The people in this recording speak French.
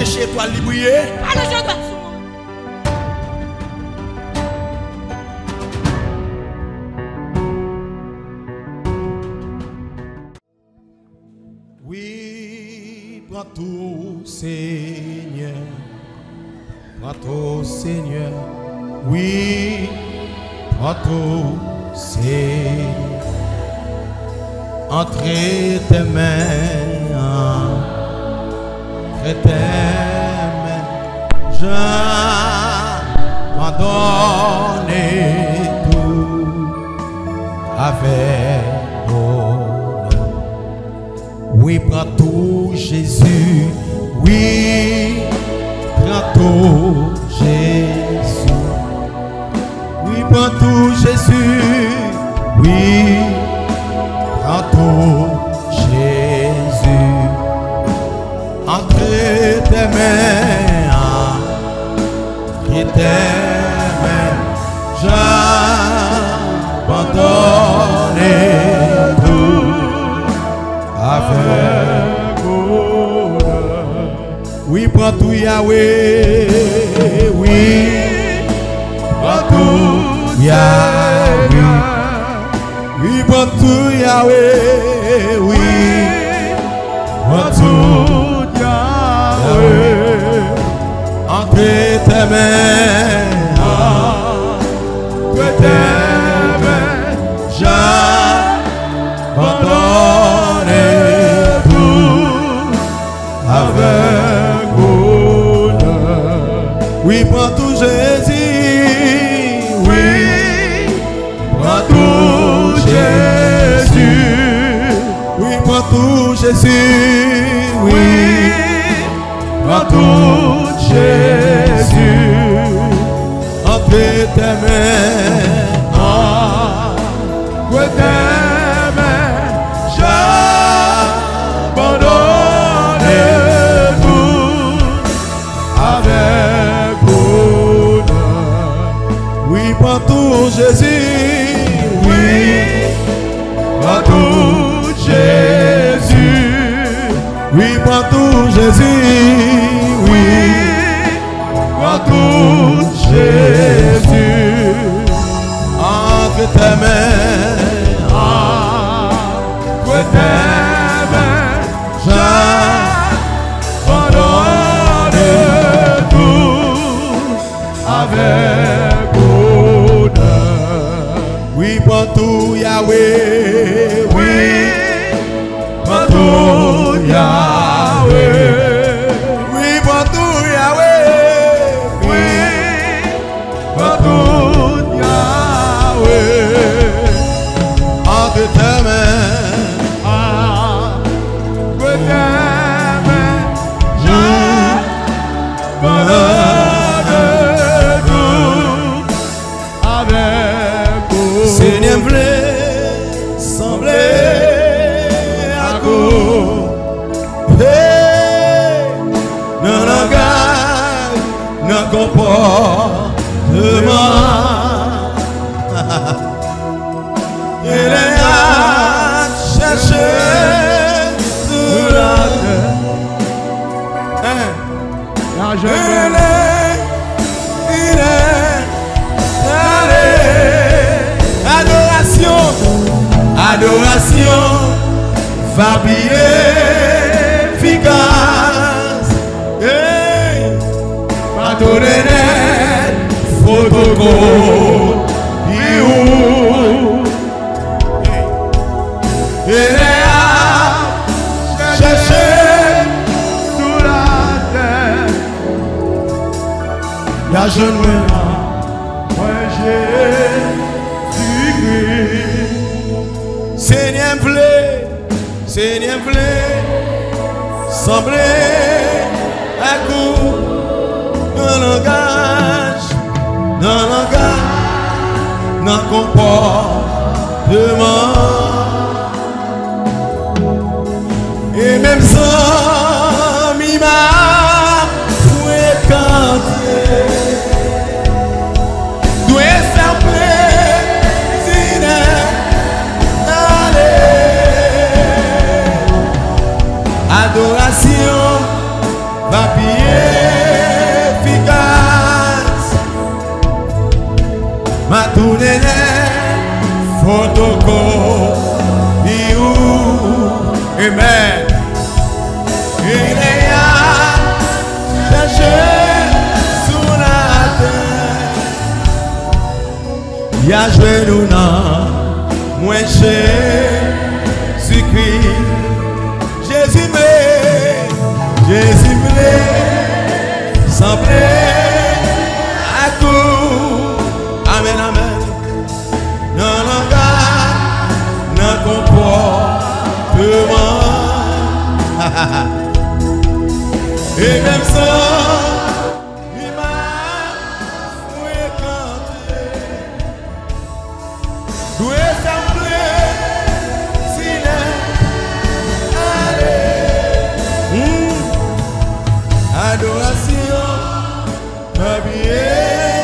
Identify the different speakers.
Speaker 1: empêcher toi de briller.
Speaker 2: Le jeu de
Speaker 1: Oui, prends tout, Seigneur. Prends tout, Seigneur. Oui, prends tout, Seigneur. Entrez tes mains, entre tes mains. J'abandonne tout avec bonheur. Oui, prends tout, Jésus. Oui, prends tout, Jésus. Oui, prends tout, Jésus. Oui, prends tout, j'abandonne tout. Oui, prends tout Yahweh. Oui, prends tout Yahweh. Oui. Oui, Mains. J'abandonne tout avec bonheur. Oui, prends tout Jésus. Oui, prends Jésus. Oui, prends tout Jésus. Oui, prends tout Jésus. Oui, prends tout Jésus. Entre tes mains. Entre tes mains. J'abandonne tout avec bonheur. Oui, prends tout Yahweh. l'adoration va bien efficace. Hey, va donner fotoko iu. Hey. Hey. Ajoelhe Seigneur plaît, sembler à coup dans langage, dans langage, dans comportement. Et même sans n'est photocopie ou Amen. Il est à chercher sous la terre. Joué nous dans moins Jésus-Christ. Jésus me, Jésus me, semblait E mèm sa Iman Mwen kante. Dwe sample Sile Ale. Hmm, adorasyon Mabye